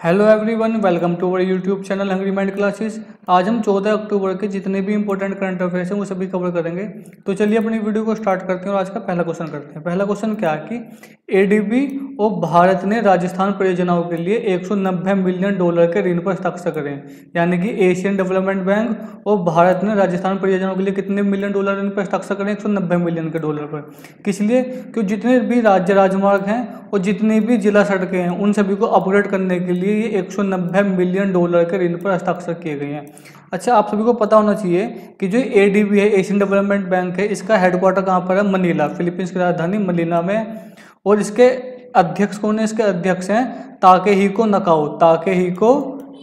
Hello everyone welcome to our YouTube channel hungry mind classes आज हम 14 अक्टूबर के जितने भी इंपॉर्टेंट करंट अफेयर्स हैं, वो सभी कवर करेंगे। तो चलिए अपनी वीडियो को स्टार्ट करते हैं और आज का पहला क्वेश्चन करते हैं। पहला क्वेश्चन क्या है कि एडीबी और भारत ने राजस्थान परियोजनाओं के लिए 190 मिलियन डॉलर के ऋण पर हस्ताक्षर करें। यानी कि एशियन डेवलपमेंट बैंक और भारत ने राजस्थान परियोजनाओं के लिए कितने मिलियन डॉलर ऋण पर हस्ताक्षर करें? एक सौ नब्बे मिलियन के डॉलर पर। किस लिए? क्योंकि जितने भी राज्य राजमार्ग हैं और जितनी भी जिला सड़कें हैं, उन सभी को अपग्रेड करने के लिए ये 190 मिलियन डॉलर के ऋण पर हस्ताक्षर किए गए हैं। अच्छा आप सभी को पता होना चाहिए कि जो एडीबी है, एशियन डेवलपमेंट बैंक है, इसका हेडक्वार्टर कहाँ पर है? मनीला, फिलीपींस की राजधानी मनीला में। और इसके अध्यक्ष कौन है? इसके अध्यक्ष हैं ताके ही को नकाओ, ताके ही को,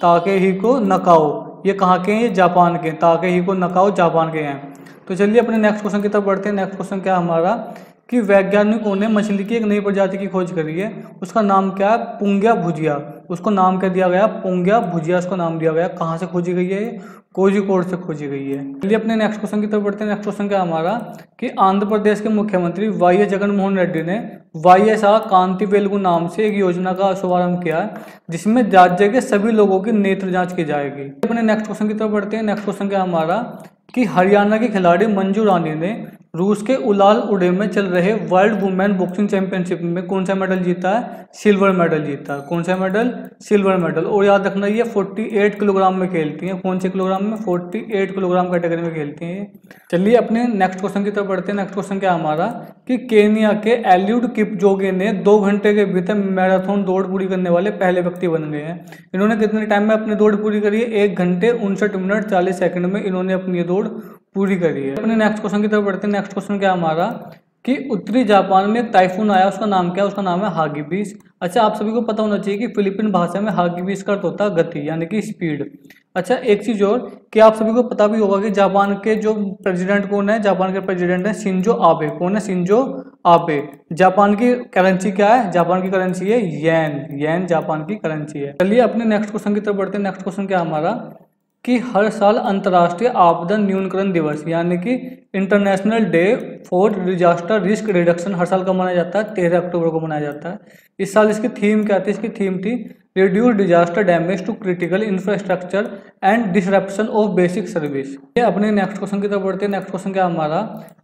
ताके ही को नकाओ। ये कहाँ के हैं? जापान के ताके ही को नकाओ, जापान के हैं। तो चलिए अपने नेक्स्ट क्वेश्चन की तरफ़ बढ़ते हैं। नेक्स्ट क्वेश्चन क्या हमारा? कि वैज्ञानिकों ने मछली की एक नई प्रजाति की खोज करी है। उसका नाम क्या है? पुंग्या भुजिया। उसको नाम क्या दिया गया? पुंग्या भुजिया उसको नाम दिया गया। कहाँ से खोजी गई है कोजिकोड से खोजी गई है। चलिए अपने नेक्स्ट क्वेश्चन की तरफ़ बढ़ते हैं। नेक्स्ट क्वेश्चन क्या हमारा? कि आंध्र प्रदेश के मुख्यमंत्री वाई एस जगनमोहन रेड्डी ने Y S R Kanti Velugu नाम से एक योजना का शुभारंभ किया है, जिसमें राज्य के सभी लोगों की नेत्र जाँच की जाएगी। अपने नेक्स्ट क्वेश्चन की तरफ़ बढ़ते हैं। नेक्स्ट क्वेश्चन क्या हमारा? कि हरियाणा की खिलाड़ी मंजू रानी ने रूस के उलाल उड़े में चल रहे वर्ल्ड वुमेन बॉक्सिंग चैंपियनशिप में कौन सा मेडल जीता है? सिल्वर मेडल जीता है। कौन सा मेडल? Silver medal. और याद रखना, ये 48 किलोग्राम में खेलती हैं। कौन से किलोग्राम में? 48 किलोग्राम कैटेगरी में खेलती हैं। चलिए अपने नेक्स्ट क्वेश्चन की तरफ़ बढ़ते हैं। नेक्स्ट क्वेश्चन क्या हमारा? कि केनिया के एल्यूड किपजोगे ने दो घंटे के भीतर मैराथन दौड़ पूरी करने वाले पहले व्यक्ति बन गए हैं। इन्होंने कितने टाइम में अपनी दौड़ पूरी करी है? एक घंटे उनसठ मिनट चालीस सेकंड में इन्होंने अपनी दौड़ पूरी करी है। अपने नेक्स्ट क्वेश्चन की तरफ़ बढ़ते हैं। नेक्स्ट क्वेश्चन क्या हमारा? कि उत्तरी जापान में एक टाइफून आया, उसका नाम क्या है? उसका नाम है हागीबीस। अच्छा आप सभी को पता होना चाहिए कि फिलीपीन भाषा में हागीबीस का अर्थ होता है गति, यानी कि स्पीड अच्छा एक चीज़ और कि आप सभी को पता भी होगा कि जापान के जो प्रेसिडेंट कौन है? जापान के प्रेसिडेंट है सिंजो आबे। कौन है सिंजो आबे? जापान की करेंसी क्या है? जापान की करेंसी है येन येन जापान की करेंसी है। चलिए, अपने नेक्स्ट क्वेश्चन की तरफ़ बढ़ते हैं। नेक्स्ट क्वेश्चन क्या हमारा? कि हर साल अंतर्राष्ट्रीय आपदा न्यूनकरण दिवस, यानी कि international day for disaster risk reduction हर साल का मनाया जाता है, तेरह अक्टूबर को मनाया जाता है। इस साल इसकी थीम क्या थी? इसकी थीम थी reduce disaster damage to critical infrastructure and disruption of basic service ये अपने नेक्स्ट क्वेश्चन की तरफ़ बढ़ते हैं। नेक्स्ट क्वेश्चन क्या हमारा?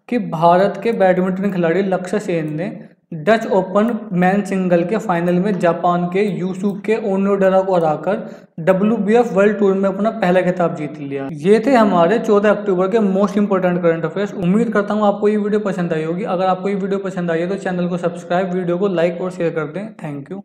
कि भारत के बैडमिंटन खिलाड़ी लक्ष्य सेन ने डच ओपन मैन सिंगल के फाइनल में जापान के यूसुफ के ओनोडरा को हराकर डब्ल्यू वर्ल्ड टूर में अपना पहला खिताब जीत लिया। ये थे हमारे 14 अक्टूबर के मोस्ट इंपॉर्टेंट करंट अफेयर्स उम्मीद करता हूँ आपको ये वीडियो पसंद आई होगी। अगर आपको ये वीडियो पसंद आई है तो चैनल को सब्सक्राइब वीडियो को लाइक और शेयर कर दें। Thank you